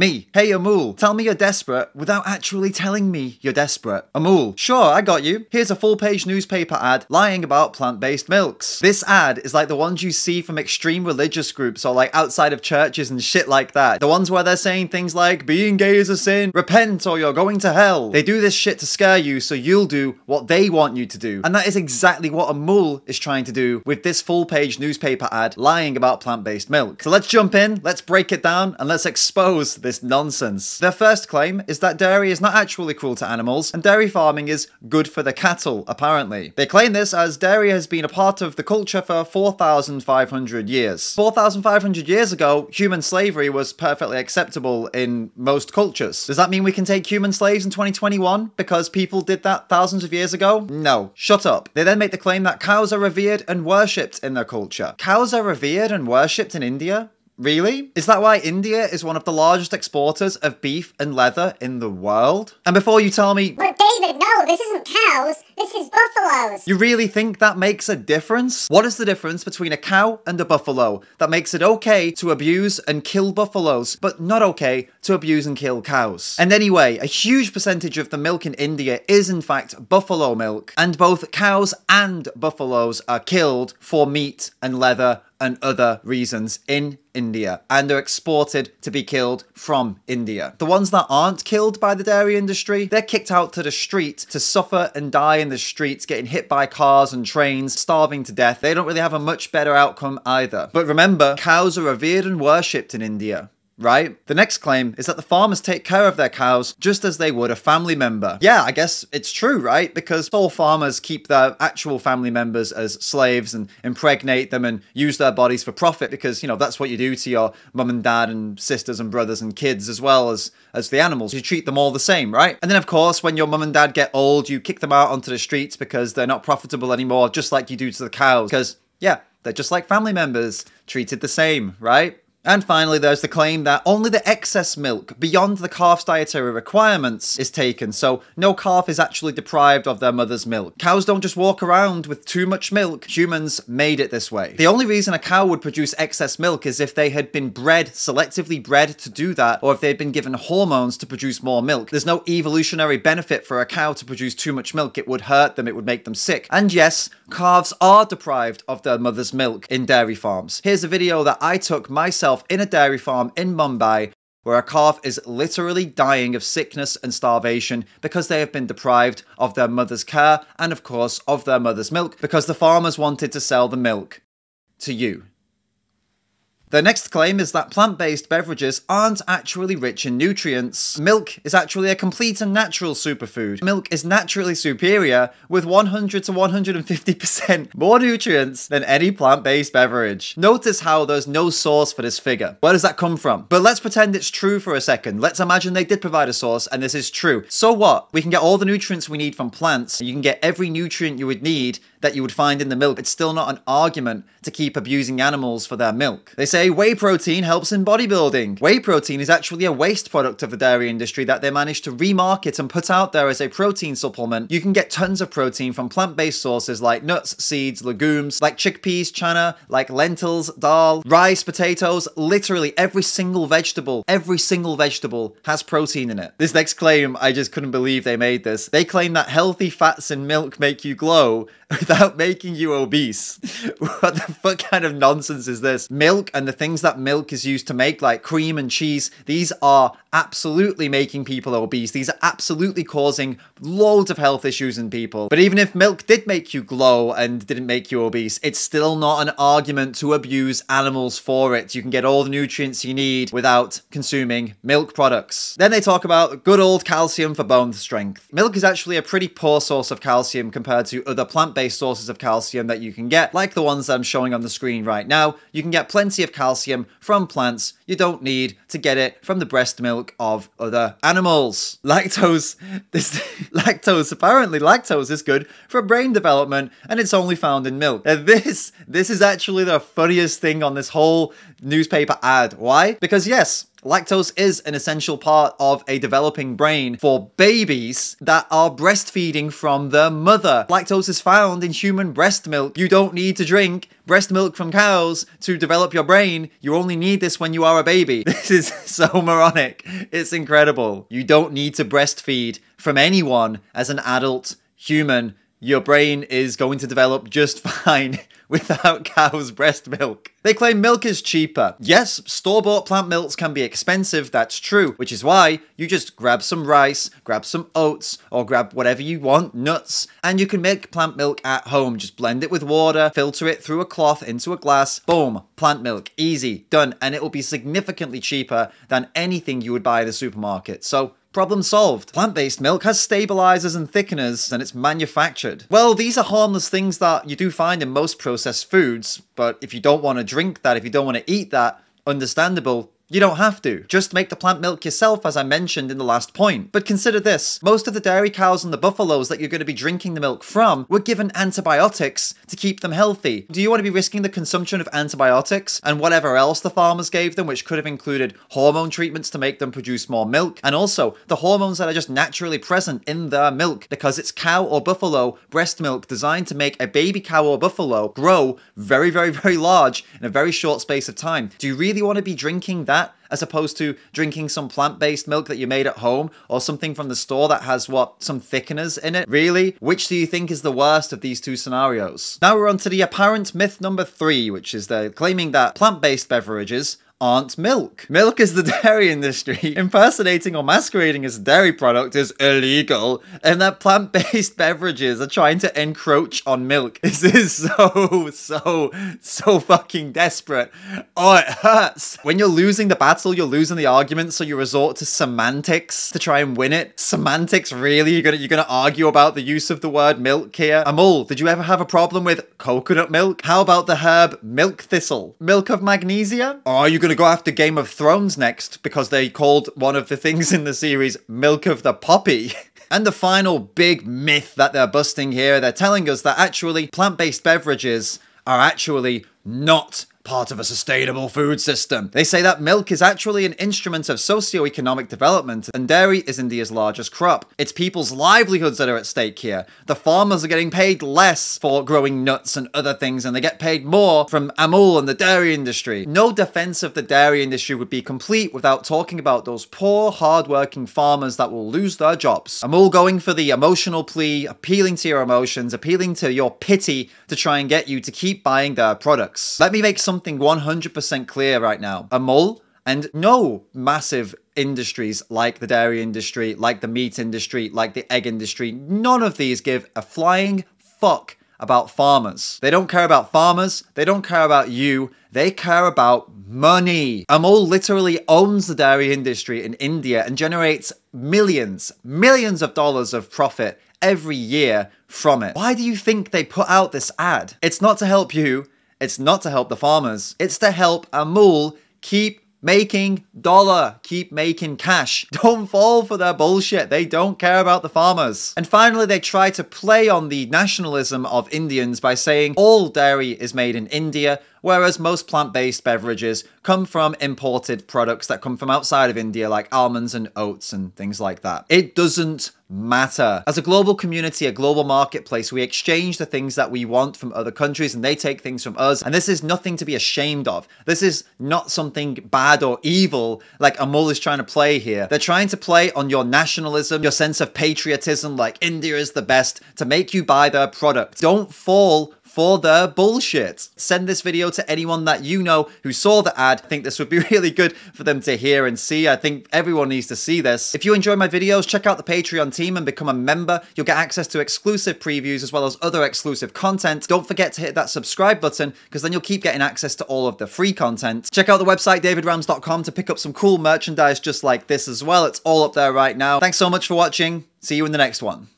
Me, hey Amul, tell me you're desperate without actually telling me you're desperate. Amul, sure, I got you. Here's a full page newspaper ad lying about plant based milks. This ad is like the ones you see from extreme religious groups or like outside of churches and shit like that. The ones where they're saying things like, being gay is a sin, repent or you're going to hell. They do this shit to scare you so you'll do what they want you to do. And that is exactly what Amul is trying to do with this full page newspaper ad lying about plant based milk. So let's jump in, let's break it down, and let's expose this this nonsense. Their first claim is that dairy is not actually cruel to animals, and dairy farming is good for the cattle, apparently. They claim this as dairy has been a part of the culture for 4,500 years. 4,500 years ago, human slavery was perfectly acceptable in most cultures. Does that mean we can take human slaves in 2021 because people did that thousands of years ago? No. Shut up. They then make the claim that cows are revered and worshipped in their culture. Cows are revered and worshipped in India? Really? Is that why India is one of the largest exporters of beef and leather in the world? And before you tell me, But David, no, this isn't cows, this is buffaloes. you really think that makes a difference? What is the difference between a cow and a buffalo that makes it okay to abuse and kill buffaloes, but not okay to abuse and kill cows? And anyway, a huge percentage of the milk in India is in fact buffalo milk, and both cows and buffaloes are killed for meat and leather and other reasons in India and are exported to be killed from India. The ones that aren't killed by the dairy industry, they're kicked out to the street to suffer and die in the streets, getting hit by cars and trains, starving to death. They don't really have a much better outcome either. But remember, cows are revered and worshipped in India right? The next claim is that the farmers take care of their cows just as they would a family member. Yeah, I guess it's true, right? Because all farmers keep their actual family members as slaves and impregnate them and use their bodies for profit because, you know, that's what you do to your mum and dad and sisters and brothers and kids as well as as the animals. You treat them all the same, right? And then of course, when your mum and dad get old, you kick them out onto the streets because they're not profitable anymore, just like you do to the cows because yeah, they're just like family members, treated the same, right? And finally, there's the claim that only the excess milk beyond the calf's dietary requirements is taken, so no calf is actually deprived of their mother's milk. Cows don't just walk around with too much milk, humans made it this way. The only reason a cow would produce excess milk is if they had been bred, selectively bred to do that, or if they'd been given hormones to produce more milk. There's no evolutionary benefit for a cow to produce too much milk, it would hurt them, it would make them sick. And yes, calves are deprived of their mother's milk in dairy farms. Here's a video that I took myself myself in a dairy farm in Mumbai where a calf is literally dying of sickness and starvation because they have been deprived of their mother's care and, of course, of their mother's milk because the farmers wanted to sell the milk to you. Their next claim is that plant based beverages aren't actually rich in nutrients. Milk is actually a complete and natural superfood. Milk is naturally superior with 100 to 150% more nutrients than any plant based beverage. Notice how there's no source for this figure. Where does that come from? But let's pretend it's true for a second. Let's imagine they did provide a source and this is true. So what? We can get all the nutrients we need from plants. You can get every nutrient you would need that you would find in the milk. It's still not an argument to keep abusing animals for their milk. They say whey protein helps in bodybuilding. Whey protein is actually a waste product of the dairy industry that they managed to remarket and put out there as a protein supplement. You can get tons of protein from plant-based sources like nuts, seeds, legumes, like chickpeas, chana, like lentils, dal, rice, potatoes, literally every single vegetable, every single vegetable has protein in it. This next claim, I just couldn't believe they made this. They claim that healthy fats in milk make you glow, without making you obese. what the fuck kind of nonsense is this? Milk and the things that milk is used to make, like cream and cheese, these are absolutely making people obese. These are absolutely causing loads of health issues in people. But even if milk did make you glow and didn't make you obese, it's still not an argument to abuse animals for it. You can get all the nutrients you need without consuming milk products. Then they talk about good old calcium for bone strength. Milk is actually a pretty poor source of calcium compared to other plant-based sources of calcium that you can get, like the ones that I'm showing on the screen right now. You can get plenty of calcium from plants. You don't need to get it from the breast milk of other animals. Lactose, this lactose, apparently lactose is good for brain development and it's only found in milk. And this, this is actually the funniest thing on this whole newspaper ad. Why? Because yes, Lactose is an essential part of a developing brain for babies that are breastfeeding from their mother. Lactose is found in human breast milk. You don't need to drink breast milk from cows to develop your brain. You only need this when you are a baby. This is so moronic. It's incredible. You don't need to breastfeed from anyone as an adult human. Your brain is going to develop just fine without cow's breast milk. They claim milk is cheaper. Yes, store bought plant milks can be expensive, that's true, which is why you just grab some rice, grab some oats, or grab whatever you want, nuts, and you can make plant milk at home. Just blend it with water, filter it through a cloth into a glass, boom, plant milk, easy, done, and it will be significantly cheaper than anything you would buy at the supermarket. So, Problem solved. Plant based milk has stabilizers and thickeners and it's manufactured. Well, these are harmless things that you do find in most processed foods, but if you don't want to drink that, if you don't want to eat that, understandable, you don't have to. Just make the plant milk yourself, as I mentioned in the last point. But consider this most of the dairy cows and the buffaloes that you're going to be drinking the milk from were given antibiotics to keep them healthy. Do you want to be risking the consumption of antibiotics and whatever else the farmers gave them, which could have included hormone treatments to make them produce more milk, and also the hormones that are just naturally present in their milk because it's cow or buffalo breast milk designed to make a baby cow or buffalo grow very, very, very large in a very short space of time? Do you really want to be drinking that? As opposed to drinking some plant based milk that you made at home or something from the store that has what, some thickeners in it? Really? Which do you think is the worst of these two scenarios? Now we're on to the apparent myth number three, which is they're claiming that plant based beverages aren't milk. Milk is the dairy industry. Impersonating or masquerading as a dairy product is illegal, and that plant based beverages are trying to encroach on milk. This is so, so, so fucking desperate. Oh, it hurts. When you're losing the battle, you're losing the argument, so you resort to semantics to try and win it. Semantics, really? You're gonna, you're gonna argue about the use of the word milk here? Amul, did you ever have a problem with coconut milk? How about the herb milk thistle? Milk of magnesia? Or are you gonna going to go after Game of Thrones next because they called one of the things in the series Milk of the Poppy. And the final big myth that they're busting here, they're telling us that actually plant based beverages are actually not part of a sustainable food system. They say that milk is actually an instrument of socio-economic development and dairy is India's largest crop. It's people's livelihoods that are at stake here. The farmers are getting paid less for growing nuts and other things and they get paid more from Amul and the dairy industry. No defense of the dairy industry would be complete without talking about those poor, hard-working farmers that will lose their jobs. Amul going for the emotional plea, appealing to your emotions, appealing to your pity to try and get you to keep buying their products. Let me make some something 100% clear right now. Amul and no massive industries like the dairy industry, like the meat industry, like the egg industry, none of these give a flying fuck about farmers. They don't care about farmers, they don't care about you, they care about money. Amul literally owns the dairy industry in India and generates millions, millions of dollars of profit every year from it. Why do you think they put out this ad? It's not to help you, it's not to help the farmers. It's to help Amul keep making dollar, keep making cash. Don't fall for their bullshit. They don't care about the farmers. And finally, they try to play on the nationalism of Indians by saying all dairy is made in India, whereas most plant based beverages come from imported products that come from outside of India, like almonds and oats and things like that. It doesn't matter. As a global community, a global marketplace, we exchange the things that we want from other countries and they take things from us. And this is nothing to be ashamed of. This is not something bad or evil like Amul is trying to play here. They're trying to play on your nationalism, your sense of patriotism, like India is the best, to make you buy their product. Don't fall for their bullshit. Send this video to anyone that you know who saw the ad. I think this would be really good for them to hear and see. I think everyone needs to see this. If you enjoy my videos, check out the Patreon team and become a member. You'll get access to exclusive previews as well as other exclusive content. Don't forget to hit that subscribe button because then you'll keep getting access to all of the free content. Check out the website davidramms.com to pick up some cool merchandise just like this as well. It's all up there right now. Thanks so much for watching. See you in the next one.